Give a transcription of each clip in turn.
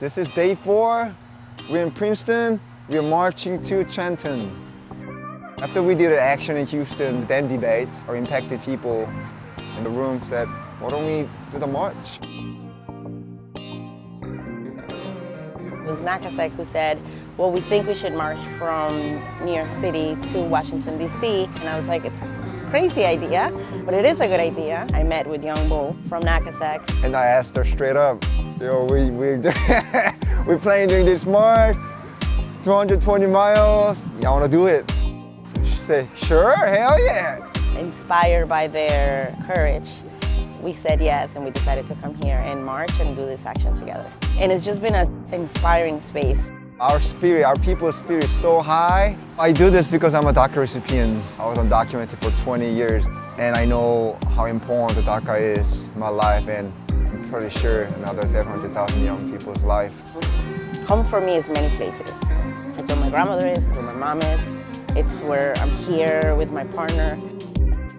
This is day four. We're in Princeton. We're marching to Trenton. After we did an action in Houston, then debates, our impacted people in the room said, why don't we do the march? It was NAKASEC who said, well, we think we should march from New York City to Washington, D.C. And I was like, it's crazy idea, but it is a good idea. I met with Jung Woo from NAKASEC. And I asked her straight up, yo, we, we, we're planning doing this march, 220 miles, y'all wanna do it? She said, sure, hell yeah. Inspired by their courage, we said yes and we decided to come here and march and do this action together. And it's just been an inspiring space. Our spirit, our people's spirit is so high. I do this because I'm a DACA recipient. I was undocumented for 20 years and I know how important the DACA is in my life and I'm pretty sure another 700,000 young people's life. Home for me is many places. It's where my grandmother is, it's where my mom is, it's where I'm here with my partner.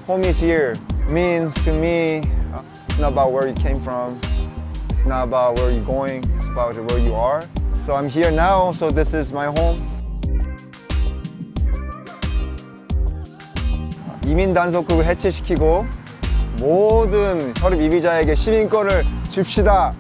Home is here means to me, uh, it's not about where you came from, it's not about where you're going, it's about where you are. So I'm here now, so this is my home. 이민 단속국을 해체시키고 모든 혈입 이비자에게 시민권을 줍시다.